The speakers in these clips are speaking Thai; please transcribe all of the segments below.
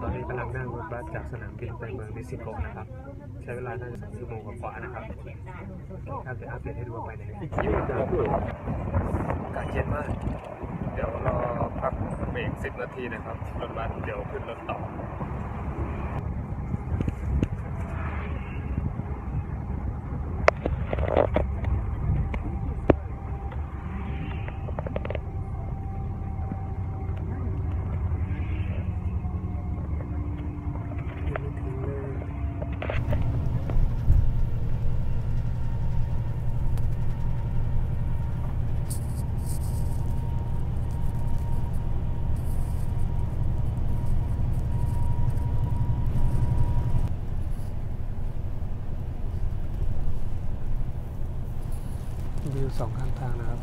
ตอนนี้กำลังนั่งรถบัสจากสนามบินไปเมืองเม็กซิโกนะครับ ใช้เวลาน่าจะสองชั่วโมงกว่าๆนะครับครับเดี๋ยวอัปเดตให้ดูว่าไปไหนกันอากาศเย็นมาก เดี๋ยวรอพักเบรกสิบนาทีนะครับ รถบัสเดี๋ยวขึ้นรถต่อ วิวสองข้างทางนะครับ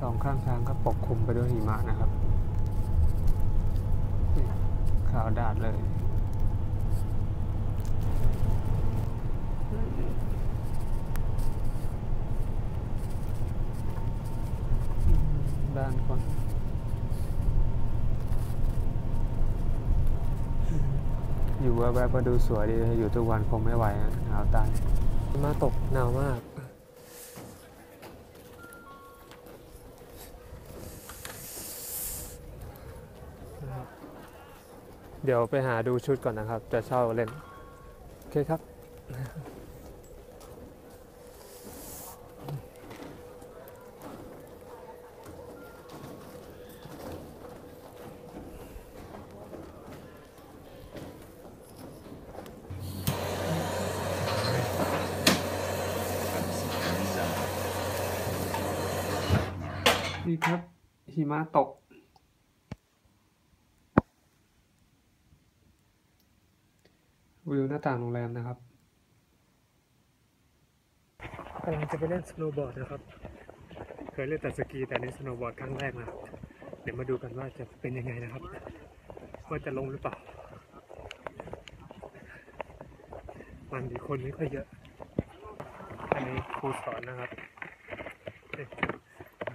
สองข้างทางก็ปกคลุมไปด้วยหิมะนะครับ ขาวดาดเลย ด้านก่อน อยู่แวบๆก็ดูสวยดี อยู่ทุกวันคงไม่ไหวนะหนาวตายหิมาตกหนาวมากนะครับเดี๋ยวไปหาดูชุดก่อนนะครับ จะเช่าเล่น โอเคครับ นี่ครับ หิมะตก วิวหน้าต่างโรงแรมนะครับกำลังจะไปเล่นสโนว์บอร์ดนะครับ เคยเล่นแต่สกีแต่นี่สโนว์บอร์ดครั้งแรกนะเดี๋ยวมาดูกันว่าจะเป็นยังไงนะครับ ว่าจะลงหรือเปล่า มันดีคนไม่ค่อยเยอะอันนี้ครูสอนนะครับ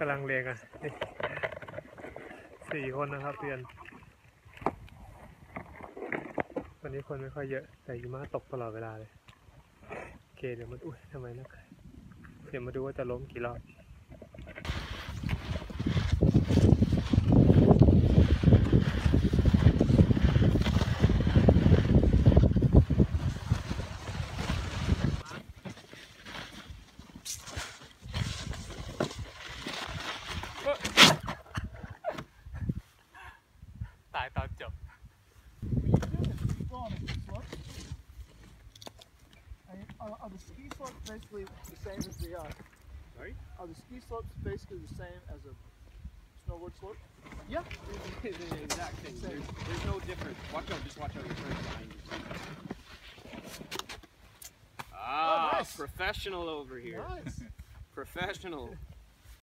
กำลังเรียนกันสี่คนนะครับเรียน วันนี้คนไม่ค่อยเยอะ แต่หิมะตกตลอดเวลาเลย โอเคเดี๋ยวมาอุ้ยทำไมนะเดี๋ยวมาดูว่าจะล้มกี่รอบ I fucked up. Are the ski slopes basically the same as the, uh, sorry? Are the ski slopes basically the same as a snowboard slope? Yeah. the exact same. There's, there's no difference. Watch out, just watch out your friends behind you. Ah, oh, nice. professional over here. Nice. professional.